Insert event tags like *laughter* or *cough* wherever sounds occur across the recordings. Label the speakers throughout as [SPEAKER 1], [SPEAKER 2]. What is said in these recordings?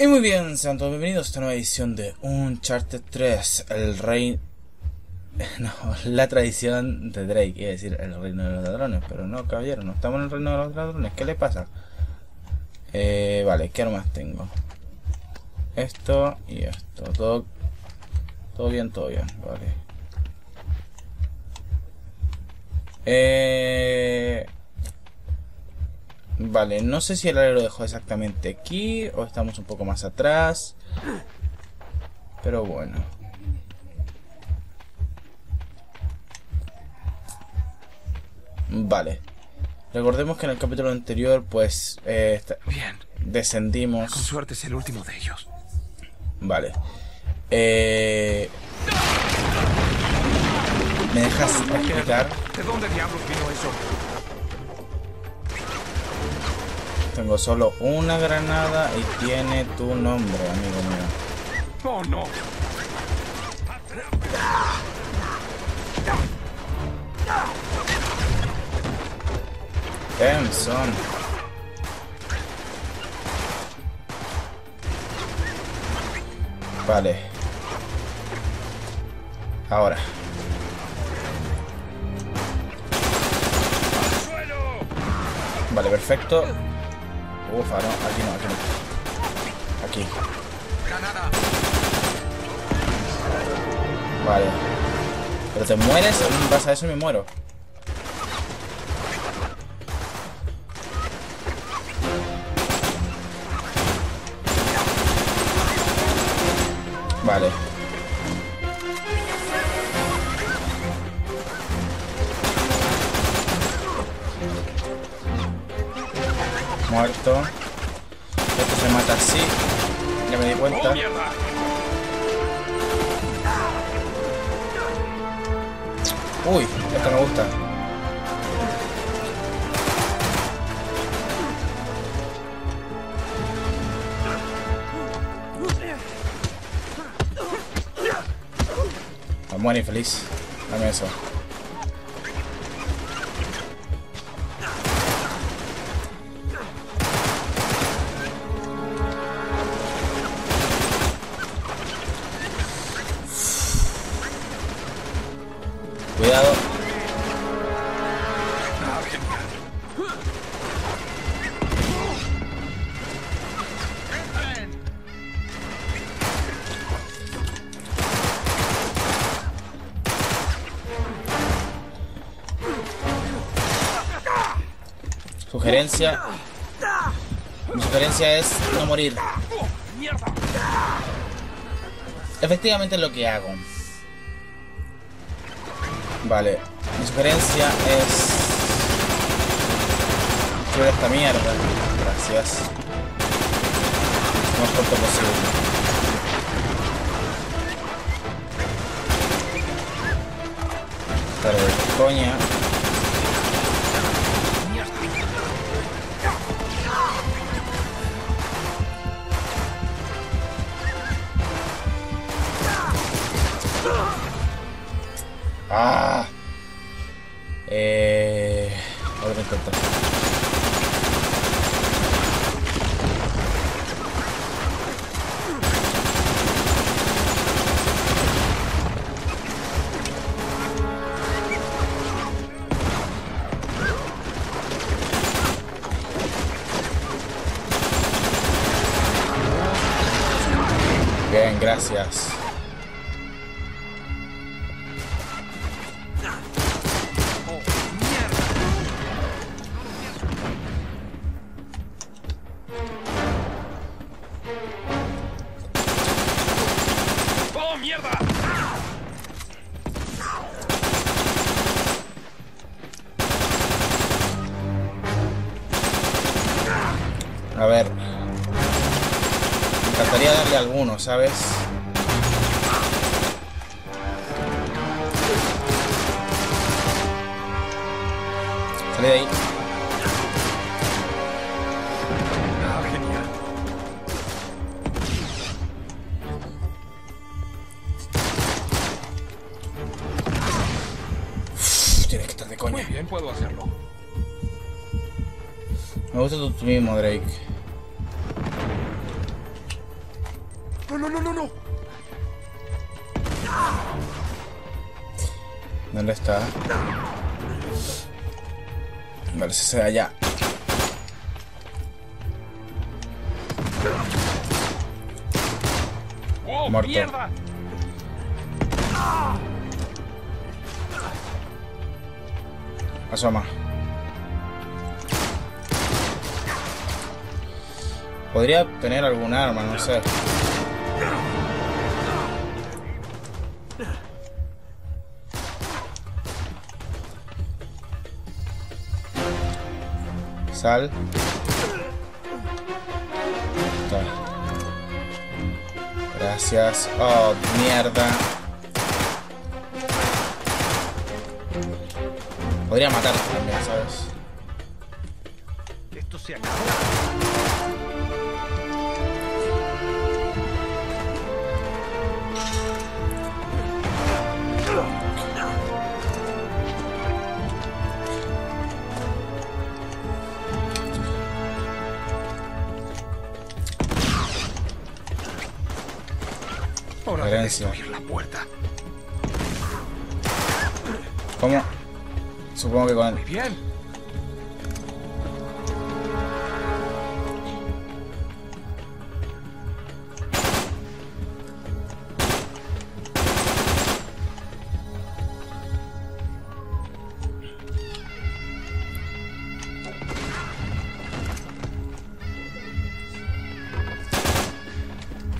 [SPEAKER 1] Y muy bien, sean todos bienvenidos a esta nueva edición de Uncharted 3, el rey... *laughs* No, la tradición de Drake, iba decir el reino de los ladrones, pero no, caballero, no estamos en el reino de los ladrones, ¿qué le pasa? Eh, vale, ¿qué armas tengo? Esto y esto, todo... Todo bien, todo bien, vale. Eh... Vale, no sé si el área lo dejó exactamente aquí o estamos un poco más atrás. Pero bueno. Vale. Recordemos que en el capítulo anterior, pues, eh,
[SPEAKER 2] Bien.
[SPEAKER 1] descendimos.
[SPEAKER 2] Con suerte es el último de ellos.
[SPEAKER 1] Vale. Eh... ¿Me dejas explicar?
[SPEAKER 2] ¿De dónde diablos vino eso?
[SPEAKER 1] Tengo solo una granada y tiene tu nombre, amigo mío.
[SPEAKER 2] Oh, no.
[SPEAKER 1] Benson. Vale. Ahora. Vale, perfecto. Ufa, no, aquí no, aquí no. Aquí.
[SPEAKER 2] Granada.
[SPEAKER 1] Vale. Pero te mueres, a mí me pasa eso y me muero. Vale. Muerto. Esto se mata así. Ya me di cuenta. Uy, esto me gusta. Me muere infeliz. Dame eso. Cuidado. Sugerencia. Mi sugerencia es no morir. Efectivamente es lo que hago. Vale. Mi sugerencia es... Destruir esta mierda. Gracias. Lo más pronto posible. Pero de coña. Gracias.
[SPEAKER 2] ¡Oh.
[SPEAKER 1] A ver. Me encantaría darle alguno, ¿sabes? Tu mismo, Drake.
[SPEAKER 2] No, no, no, no, no.
[SPEAKER 1] ¿Dónde está? Vale, se allá.
[SPEAKER 2] ¡Oh,
[SPEAKER 1] Muerto.
[SPEAKER 2] mierda!
[SPEAKER 1] Asoma. Podría tener algún arma, no sé. Sal. Gracias. Oh, mierda. Podría matarte también, ¿sabes? Supongo que con...
[SPEAKER 2] Muy bien.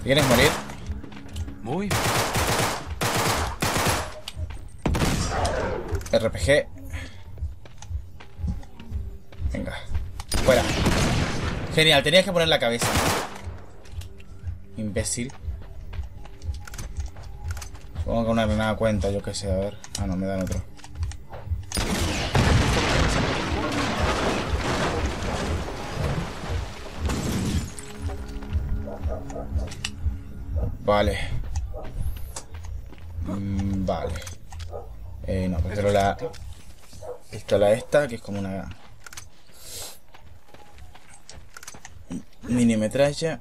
[SPEAKER 1] ¿Quieres morir?
[SPEAKER 2] Muy bien.
[SPEAKER 1] RPG. Genial, tenías que poner la cabeza. Imbécil. Supongo que una granada cuenta, yo qué sé, a ver. Ah, no, me dan otro. Vale. Mm, vale. Eh, no, prefiero la pistola esta, que es como una mini metralla.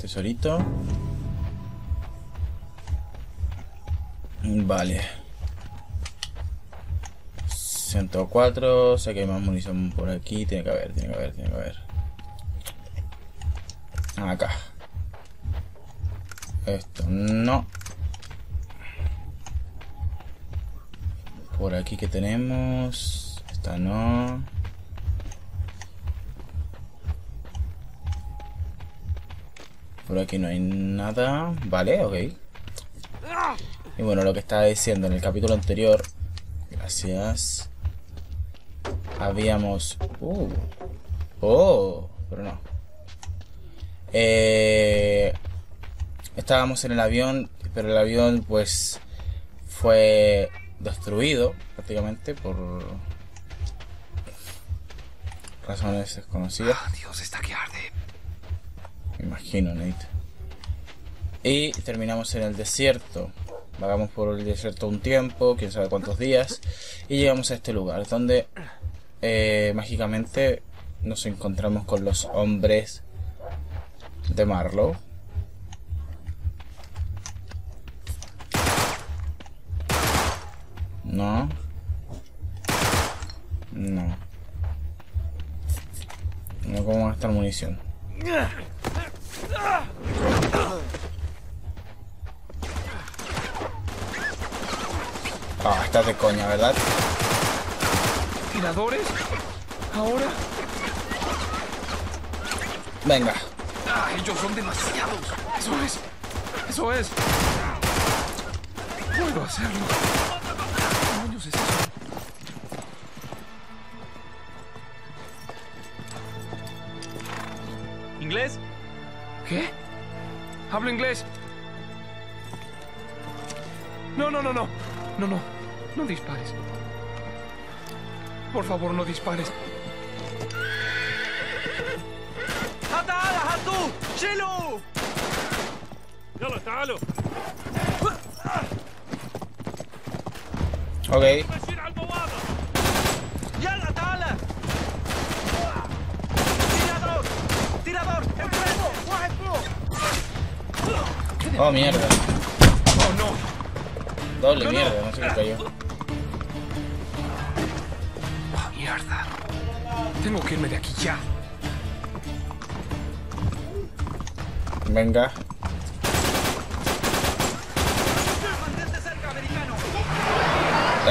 [SPEAKER 1] Tesorito. Vale. 104, sé que hay más munición por aquí, tiene que haber, tiene que haber, tiene que haber. Acá. Esto no. Por aquí que tenemos. Esta no. Por aquí no hay nada. Vale, ok. Y bueno, lo que estaba diciendo en el capítulo anterior. Gracias. Habíamos... Uh. Oh, pero no. Eh, estábamos en el avión, pero el avión pues fue destruido prácticamente por razones desconocidas.
[SPEAKER 2] Ah, Dios, está que arde.
[SPEAKER 1] Me imagino, Nate. Y terminamos en el desierto. Vagamos por el desierto un tiempo, quién sabe cuántos días. Y llegamos a este lugar donde eh, mágicamente nos encontramos con los hombres de Marlow. No. No. No como gastar munición. Ah, estás de coña, ¿verdad?
[SPEAKER 2] ¿Tiradores? ¿Ahora?
[SPEAKER 1] Venga.
[SPEAKER 2] Ah, ellos son demasiados. Eso es. Eso es. Puedo hacerlo. ¿Inglés? ¿Qué? Hablo inglés. No, no, no, no. No, no. No dispares. Por favor, no dispares.
[SPEAKER 1] ¡Hata,
[SPEAKER 2] hata, hatu! ¡Chelo! ¡Yala, تعال تيرادور تيرادور enfrente واحد فوق
[SPEAKER 1] Oh, mierda.
[SPEAKER 2] Oh no
[SPEAKER 1] Doble mierda, no sé qué cayó.
[SPEAKER 2] Ah, mierda Tengo que irme de aquí ya
[SPEAKER 1] Venga.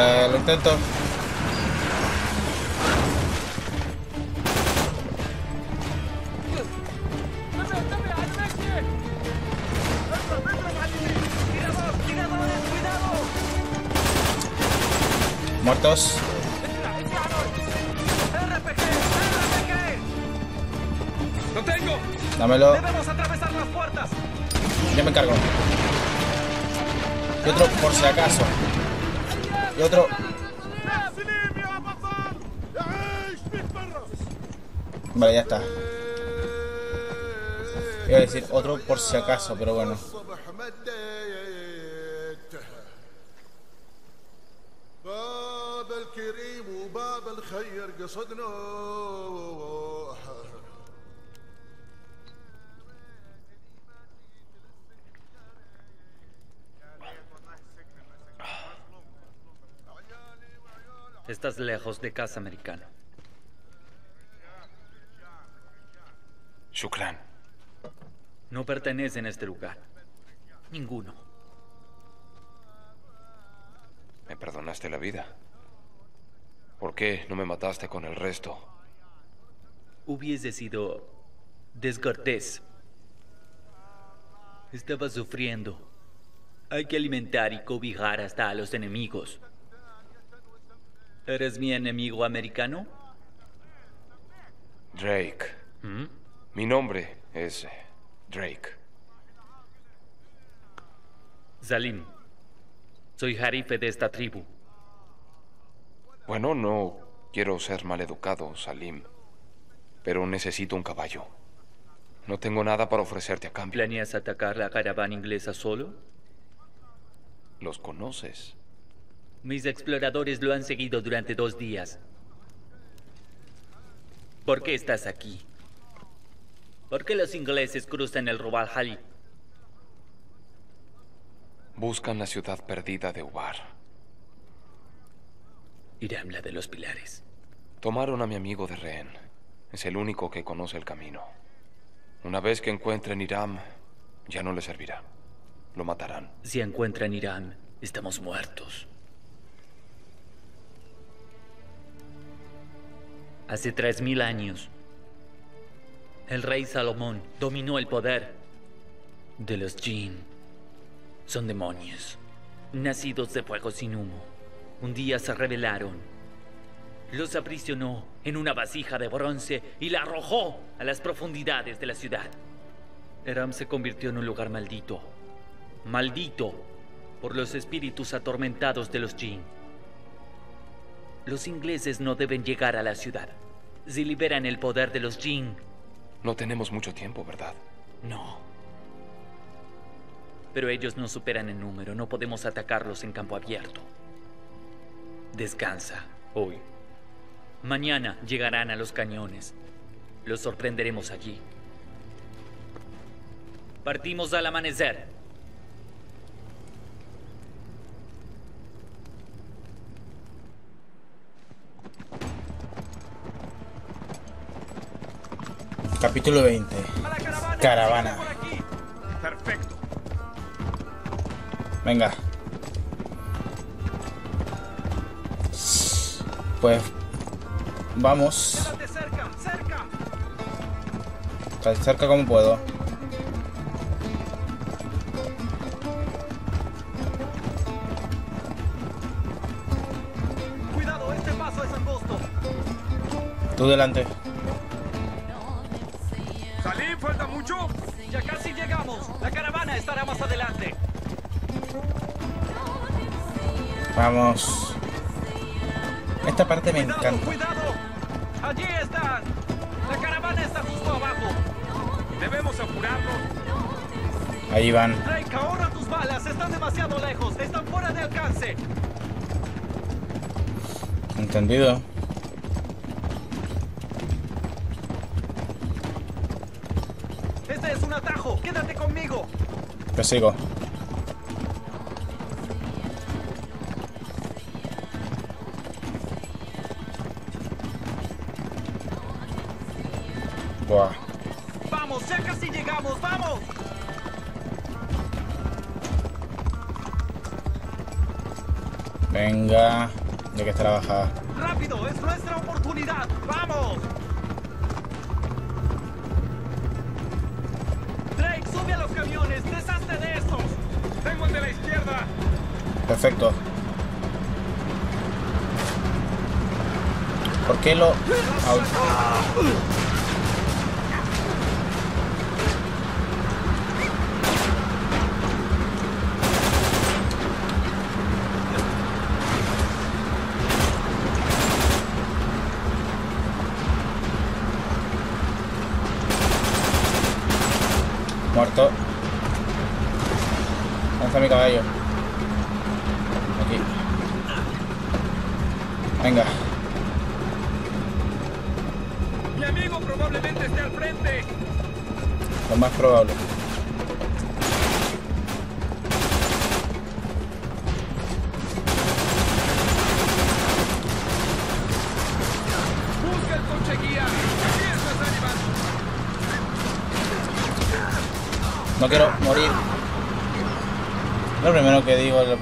[SPEAKER 1] Eh, lo intento. Muertos.
[SPEAKER 2] Lo tengo
[SPEAKER 1] Dámelo.
[SPEAKER 2] Debemos atravesar las puertas
[SPEAKER 1] Ya me encargo. Y otro por si acaso. Y otro. Vale, ya está. Iba a decir otro por si acaso, pero bueno.
[SPEAKER 3] الصبح مديت باب الكريم وباب الخير قصدنا
[SPEAKER 4] Estás lejos de casa, americano.
[SPEAKER 2] Shukran
[SPEAKER 4] No pertenece en este lugar. Ninguno.
[SPEAKER 5] Me perdonaste la vida. ¿Por qué no me mataste con el resto?
[SPEAKER 4] Hubiese sido descortés. Estaba sufriendo. Hay que alimentar y cobijar hasta a los enemigos. ¿Eres mi enemigo americano?
[SPEAKER 5] Drake.
[SPEAKER 4] ¿Mm?
[SPEAKER 5] Mi nombre es Drake.
[SPEAKER 4] Salim. Soy jarife de esta tribu.
[SPEAKER 5] Bueno, no quiero ser maleducado, Salim. Pero necesito un caballo. No tengo nada para ofrecerte a cambio.
[SPEAKER 4] ¿Planeas atacar la caravana inglesa solo?
[SPEAKER 5] ¿Los conoces?
[SPEAKER 4] Mis exploradores lo han seguido durante dos días. ¿Por qué estás aquí? ¿Por qué los ingleses cruzan el Rubal Jalí?
[SPEAKER 5] Buscan la ciudad perdida de Ubar.
[SPEAKER 4] Irán la de los pilares.
[SPEAKER 5] Tomaron a mi amigo de rehén. Es el único que conoce el camino. Una vez que encuentren Iram, ya no le servirá. Lo matarán.
[SPEAKER 4] Si encuentran Irán, estamos muertos. Hace tres mil años, el rey Salomón dominó el poder de los jinn. Son demonios, nacidos de fuego sin humo. Un día se rebelaron. Los aprisionó en una vasija de bronce y la arrojó a las profundidades de la ciudad. Eram se convirtió en un lugar maldito. Maldito por los espíritus atormentados de los jinn. Los ingleses no deben llegar a la ciudad. Si liberan el poder de los jinn,
[SPEAKER 5] No tenemos mucho tiempo, ¿verdad?
[SPEAKER 4] no. Pero ellos nos superan en número. No podemos atacarlos en campo abierto. Descansa hoy. Mañana llegarán a los cañones. Los sorprenderemos allí. Partimos al amanecer.
[SPEAKER 1] Capítulo 20.
[SPEAKER 2] A la caravana. Perfecto.
[SPEAKER 1] Venga. Pues vamos.
[SPEAKER 2] Quédate cerca, cerca.
[SPEAKER 1] Tan cerca como puedo.
[SPEAKER 2] Cuidado, este paso es angosto.
[SPEAKER 1] Tú delante.
[SPEAKER 2] Mucho? Ya casi llegamos. La caravana estará más adelante.
[SPEAKER 1] Vamos. Esta parte me
[SPEAKER 2] Cuidado,
[SPEAKER 1] encanta.
[SPEAKER 2] cuidado. Allí están. La caravana está justo abajo. Debemos apurarnos.
[SPEAKER 1] Ahí van.
[SPEAKER 2] Drake, ahorra tus balas. Están demasiado lejos. Están fuera de alcance.
[SPEAKER 1] Entendido.
[SPEAKER 6] Quédate conmigo.
[SPEAKER 1] Te sigo. Buah.
[SPEAKER 6] Vamos, ya casi llegamos. Vamos.
[SPEAKER 1] Venga. Ya que está la bajada.
[SPEAKER 6] Rápido, es nuestra oportunidad. Vamos. Izquierda.
[SPEAKER 1] Perfecto. ¿Por qué lo.? Au.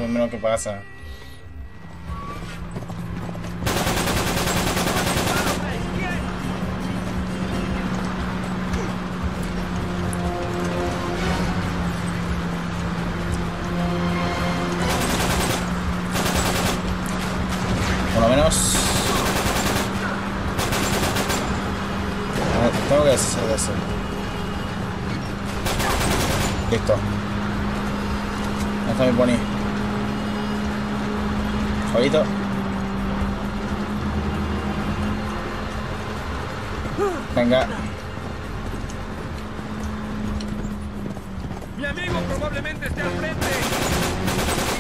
[SPEAKER 1] Primero que pasa. Por lo menos. Tengo que deshacer de eso. Listo. ¿Dónde está mi pony? Venga.
[SPEAKER 6] Mi amigo probablemente esté al frente.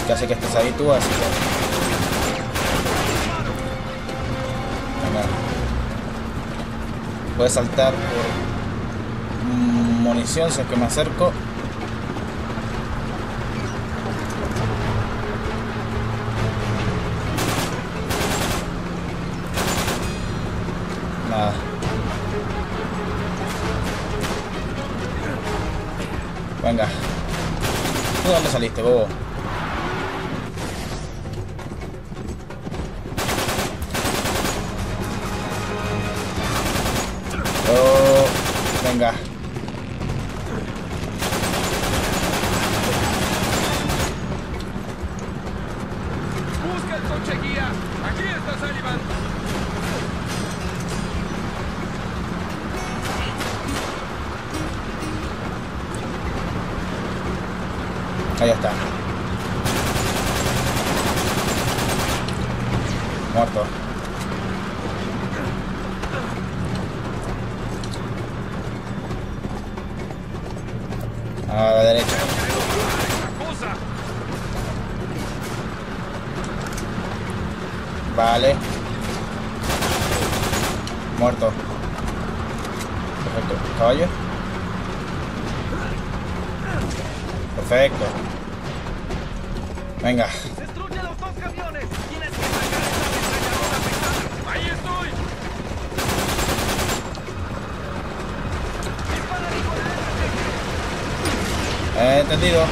[SPEAKER 1] Ya sé que estás ahí tú, así que. Venga. Puedes saltar por munición si es que me acerco. Ahí está. Muerto. A la derecha. Vale. Muerto. Perfecto. ¿Caballo? Perfecto. Venga.
[SPEAKER 6] Destruye los dos camiones. Tienes que sacar esa. Ahí estoy.
[SPEAKER 1] Entendido.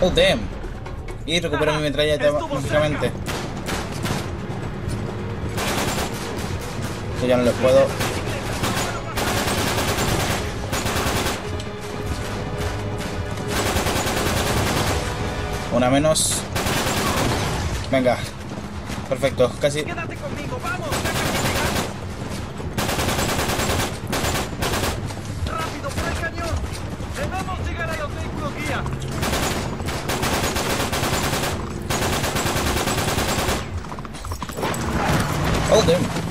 [SPEAKER 1] Oh, damn. Y recupero mi metralla mágicamente. Esto ya no le puedo. Una menos. Venga. Perfecto. Casi.
[SPEAKER 6] Quédate conmigo, vamos. Rápido, por el cañón. Debemos llegar a los vehículos guía.
[SPEAKER 1] Oh, damn.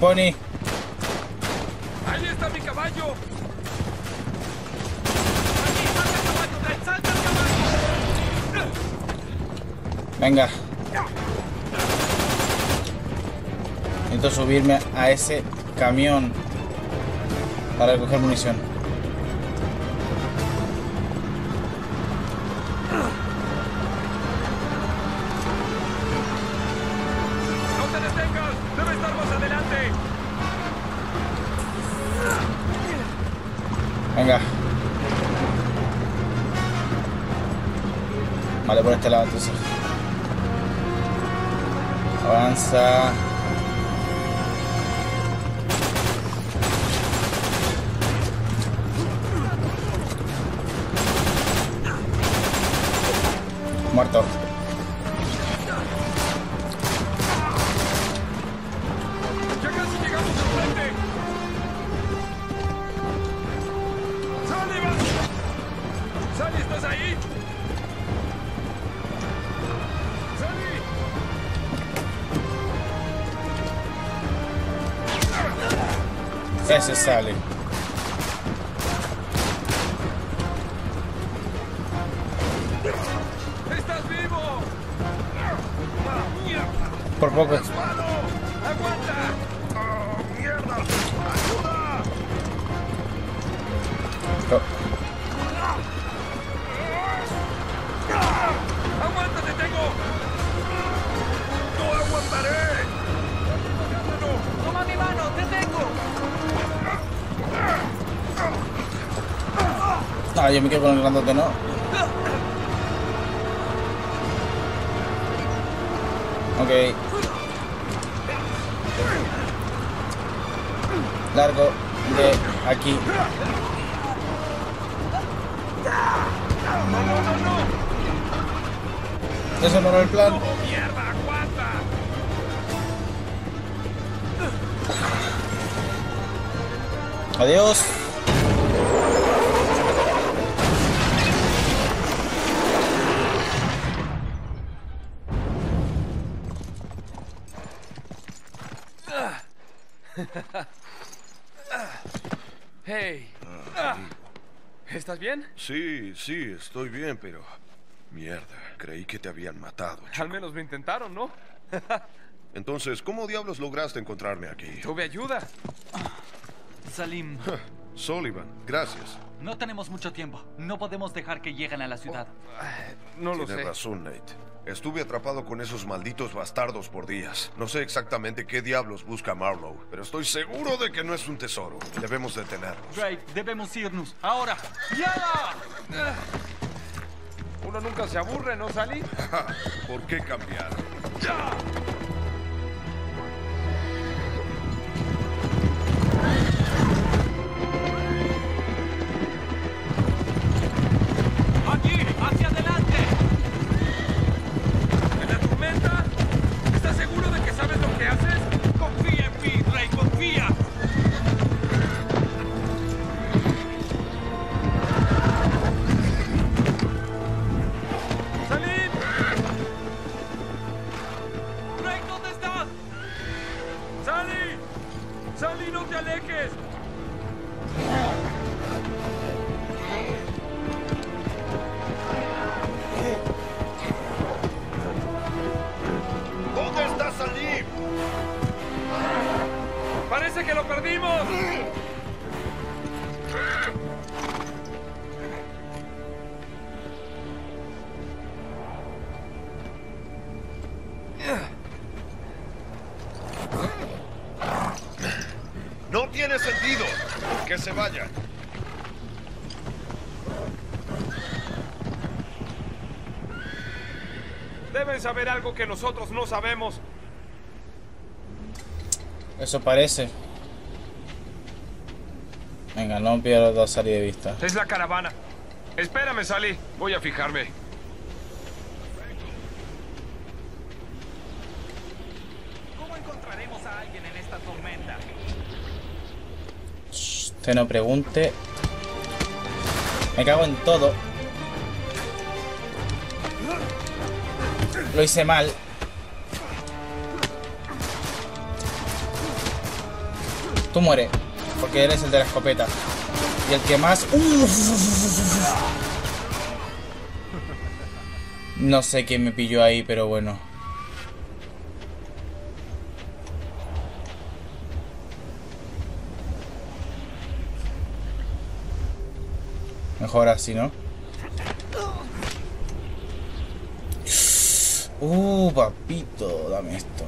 [SPEAKER 1] Pony.
[SPEAKER 2] ¡Ahí está mi caballo! ¡Aquí, salta el caballo! ¡Salta el caballo!
[SPEAKER 1] Venga. Necesito subirme a ese camión para recoger munición. Vale, por este lado entonces. Avanza. Muerto. Ese sale.
[SPEAKER 2] ¡Estás vivo!
[SPEAKER 1] Por poco. Me quedo con el grandote, ¿no? Ok. Largo de aquí.
[SPEAKER 2] ¡No, no,
[SPEAKER 1] era el plan. Adiós.
[SPEAKER 2] ¿Estás bien?
[SPEAKER 3] Sí, sí, estoy bien, pero... Mierda, creí que te habían matado. chico.
[SPEAKER 2] Al menos lo intentaron, ¿no? *laughs*
[SPEAKER 3] Entonces, ¿cómo diablos lograste encontrarme aquí?
[SPEAKER 2] Tuve ayuda.
[SPEAKER 6] Salim,
[SPEAKER 3] Sullivan, gracias.
[SPEAKER 6] no tenemos mucho tiempo. No podemos dejar que lleguen a la ciudad.
[SPEAKER 2] No lo
[SPEAKER 3] Tienes
[SPEAKER 2] sé.
[SPEAKER 3] razón, Nate. Estuve atrapado con esos malditos bastardos por días. No sé exactamente qué diablos busca Marlowe, pero estoy seguro de que no es un tesoro. Debemos detenerlos.
[SPEAKER 6] Drake, debemos irnos. Ahora. ¡Ya!
[SPEAKER 2] Uno nunca se aburre, ¿no, Sally? *laughs*
[SPEAKER 3] ¿Por qué cambiar?
[SPEAKER 2] ¡Aquí!
[SPEAKER 3] Vaya.
[SPEAKER 2] Deben saber algo que nosotros no sabemos.
[SPEAKER 1] Eso parece. Venga, no pierdo salir de vista.
[SPEAKER 2] Es la caravana. Espérame, Sally. Voy a fijarme. ¿Cómo encontraremos a alguien en esta
[SPEAKER 1] Se no pregunte. Me cago en todo. Lo hice mal. Tú muere. Porque eres el de la escopeta. Y el que más... No sé quién me pilló ahí, pero bueno. Mejor así, ¿no? Uh, papito, dame esto.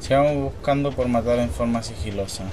[SPEAKER 1] Sigamos buscando por matar en forma sigilosa.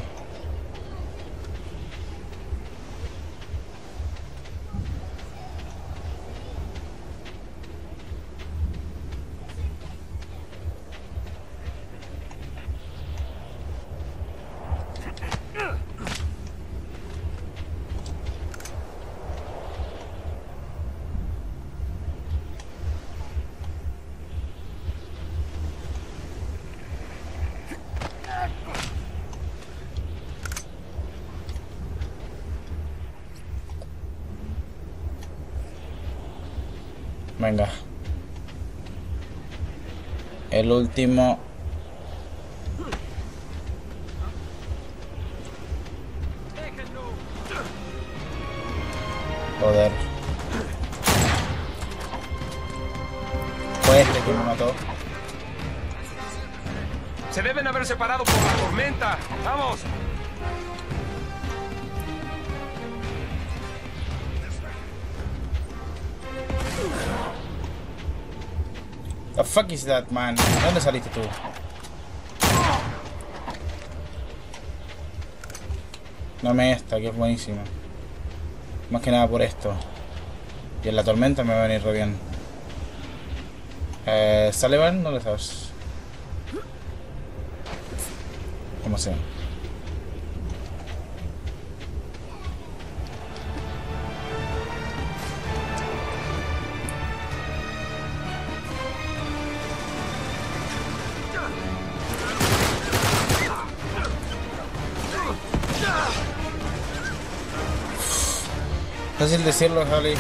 [SPEAKER 1] Venga. El último. Joder. Fue este que me mató.
[SPEAKER 2] Se deben haber separado por
[SPEAKER 1] fuck is that, man? ¿De dónde saliste tú? Dame esta, que es buenísima. Más que nada por esto. Y en la tormenta me va a venir re bien. Eh, Sullivan, ¿dónde estás? Como sea. Fácil decirlo, Harley.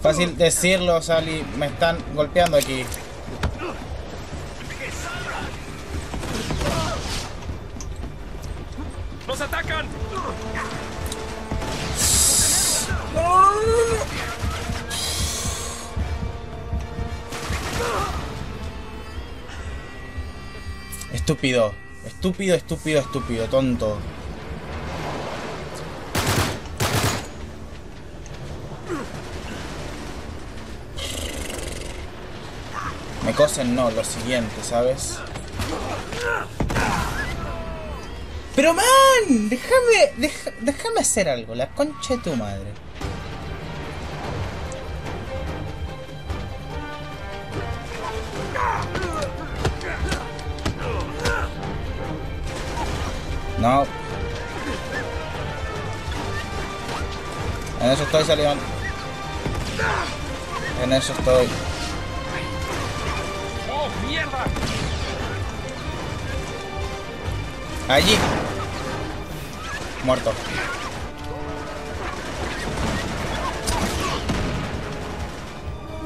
[SPEAKER 1] Fácil decirlo, Sally. Me están golpeando aquí. Estúpido. Estúpido, estúpido, estúpido, tonto. Me cosen no, lo siguiente, ¿sabes? Pero man, déjame, déjame hacer algo, la concha de tu madre. No. En eso estoy saliendo. En eso estoy.
[SPEAKER 2] ¡Oh, mierda!
[SPEAKER 1] Allí. Muerto.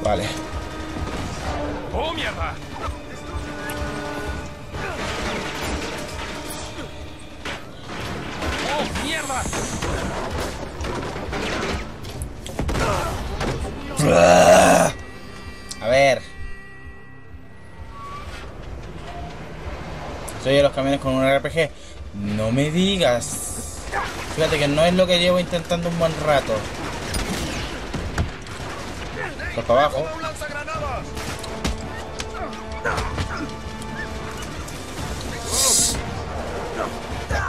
[SPEAKER 1] Vale.
[SPEAKER 2] ¡Oh, mierda!
[SPEAKER 1] A ver. Soy de los camiones con un RPG. No me digas. Fíjate que no es lo que llevo intentando un buen rato. Pues para abajo.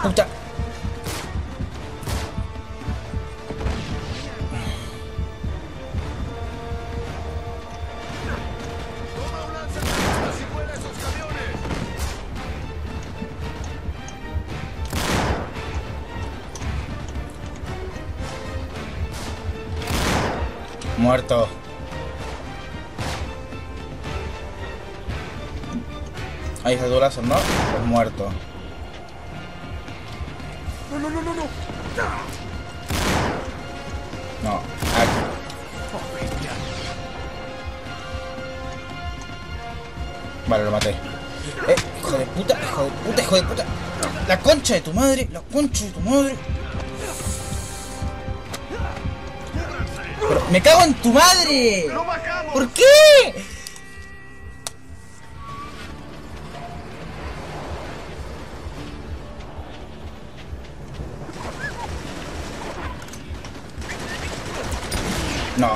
[SPEAKER 1] Puta. Muerto. Ahí está tu láser, ¿no? Pues muerto.
[SPEAKER 3] No, no, no, no, no.
[SPEAKER 1] No, aquí. Vale, lo maté. Eh, hijo de puta, hijo de puta, hijo de puta. La concha de tu madre, la concha de tu madre. Me cago en tu madre.
[SPEAKER 3] ¡Lo bajamos!
[SPEAKER 1] ¿Por qué? No.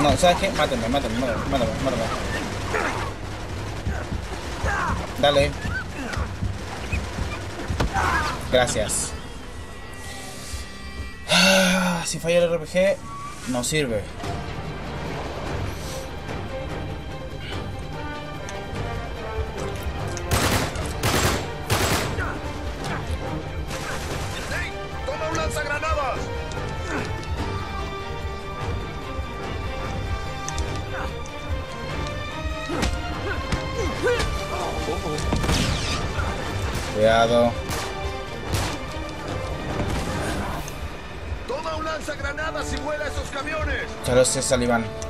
[SPEAKER 1] No, ¿sabes qué? Mátenme, mátenme, mátenme, mátenme, mátenme. Dale. Gracias. Si falla el RPG, no sirve.
[SPEAKER 3] ¡Toma un lanzagranadas!
[SPEAKER 1] Cuidado. Sé, Saliván.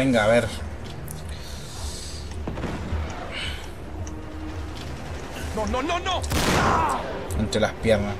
[SPEAKER 1] Venga, a ver.
[SPEAKER 2] ¡No, no, no, no!
[SPEAKER 1] Entre las piernas.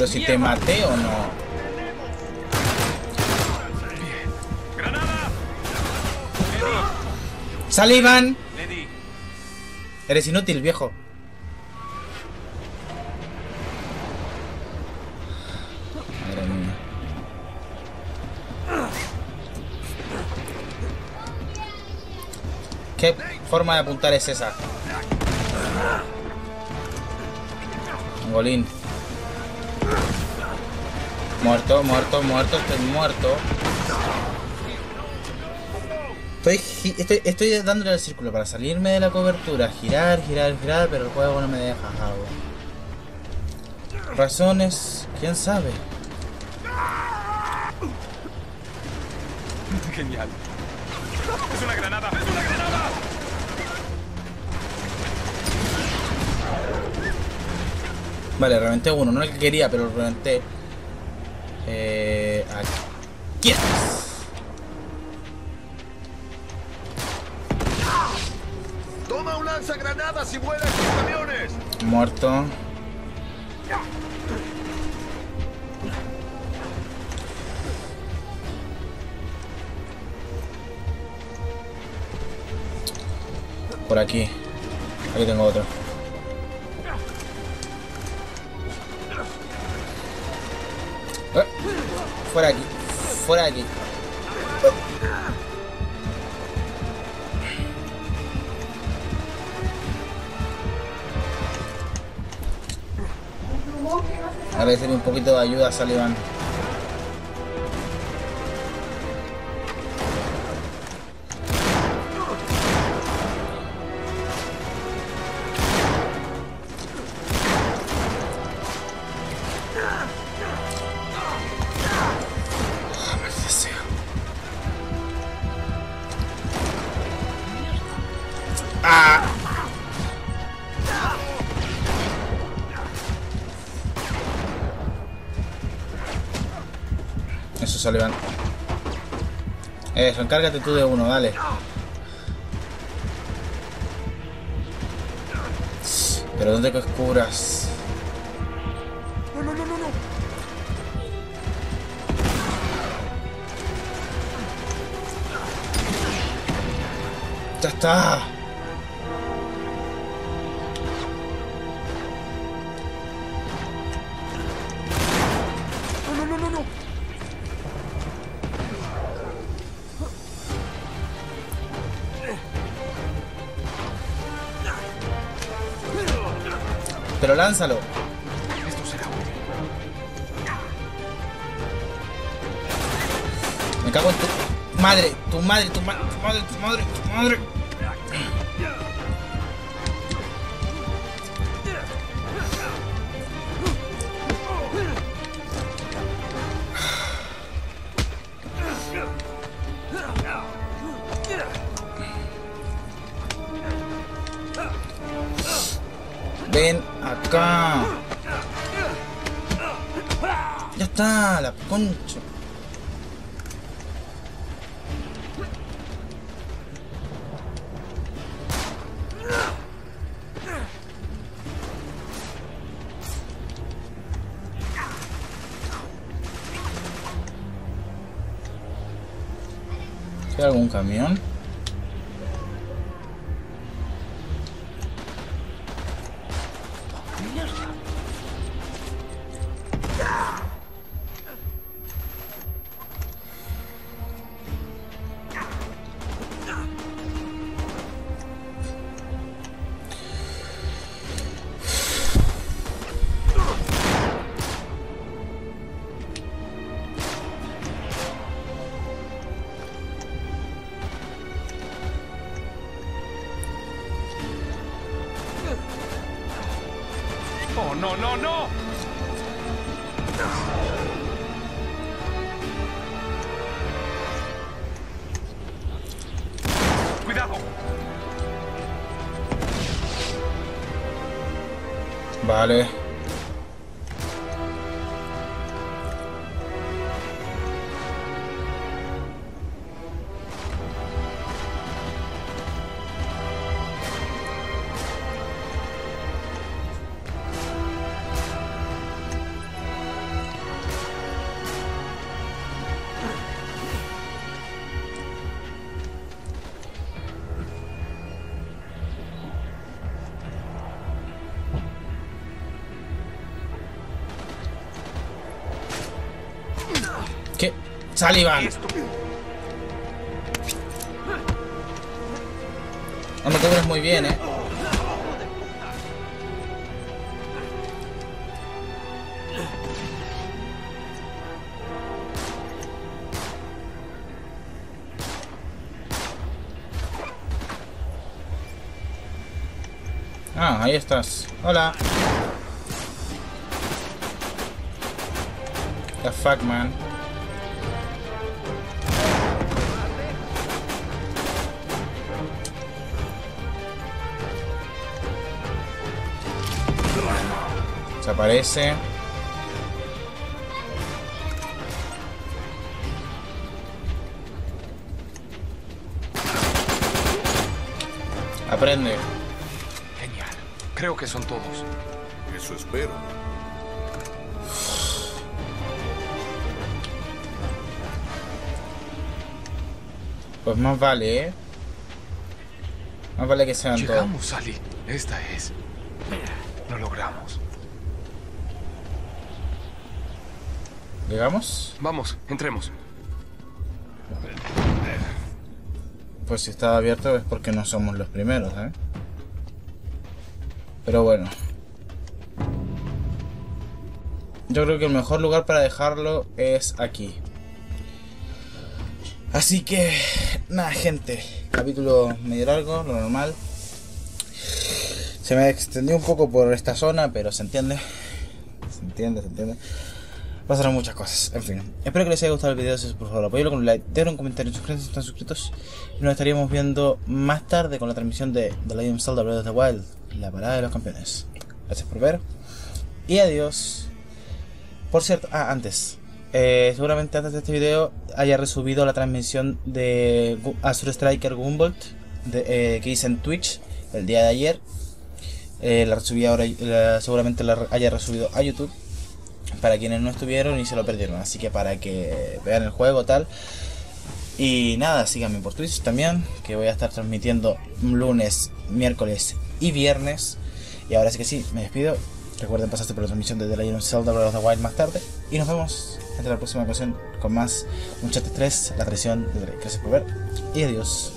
[SPEAKER 1] Pero si te maté o no.
[SPEAKER 2] ¡Granada!
[SPEAKER 1] ¡Salivan!
[SPEAKER 2] Le di.
[SPEAKER 1] Eres inútil, viejo. ¿Qué forma de apuntar es esa? Golín. Muerto, muerto, muerto, estoy muerto. Estoy, estoy, estoy dándole al círculo para salirme de la cobertura, girar, girar, girar, pero el juego no me deja algo. Razones, quién sabe. *laughs*
[SPEAKER 2] Genial. ¡Es una granada! ¡Es una granada!
[SPEAKER 1] Vale, reventé uno, no el que quería, pero lo reventé. Eh.
[SPEAKER 3] ¡Toma un lanzagranadas y vuela esos camiones!
[SPEAKER 1] Muerto. Por aquí. Aquí tengo otro. Fuera de aquí. Fuera de aquí. Agradecer un poquito de ayuda a. Eso, encárgate tú de uno, dale. Pero ¿dónde que oscuras?
[SPEAKER 3] No, no, no, no, no.
[SPEAKER 1] ¡Ya está! Pero lánzalo.
[SPEAKER 5] Esto será.
[SPEAKER 1] Me cago en tu madre, tu madre, tu, ma- tu madre, tu madre, tu madre. Concha. ¿Hay algún camión?
[SPEAKER 5] No, no, no! ¡Cuidado!
[SPEAKER 1] Vale. Sullivan. No me cubres muy bien, eh. Ah, ahí estás. Hola. The fuck, man. Desaparece. Aprende.
[SPEAKER 5] Genial. Creo que son todos.
[SPEAKER 3] Eso espero.
[SPEAKER 1] Pues más vale, ¿eh? Más vale que sean todos.
[SPEAKER 5] Llegamos, Sally. Esta es. Lo logramos.
[SPEAKER 1] ¿Llegamos?
[SPEAKER 5] Vamos, entremos.
[SPEAKER 1] Pues si está abierto es porque no somos los primeros, ¿eh? Pero bueno. Yo creo que el mejor lugar para dejarlo es aquí. Así que, nada, gente. Capítulo medio largo, lo normal. Se me extendió un poco por esta zona, pero se entiende. Se entiende, se entiende. Pasaron muchas cosas. En fin. Espero que les haya gustado el video. Si por favor, apoyarlo con un like, denle un comentario, suscríbanse si están suscritos. Y nos estaríamos viendo más tarde con la transmisión de The Legend of Zelda Breath of the Wild. La parada de los campeones. Gracias por ver. Y adiós. Por cierto, ah, antes. Eh, seguramente antes de este video haya resubido la transmisión de Azure Striker Gumball eh, que hice en Twitch el día de ayer. Eh, la resubí ahora, seguramente la haya resubido a YouTube para quienes no estuvieron y se lo perdieron. Así que para que vean el juego tal. Y nada, síganme por Twitch también, que voy a estar transmitiendo lunes, miércoles y viernes. Y ahora sí que sí, me despido. Recuerden pasarse por la transmisión de The Legend of Zelda Breath of the Wild más tarde. Y nos vemos hasta la próxima ocasión con más Uncharted 3, la traición de Drake. Gracias por ver y adiós.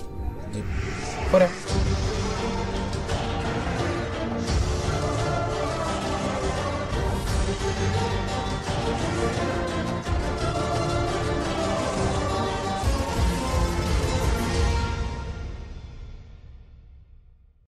[SPEAKER 1] Y fuera.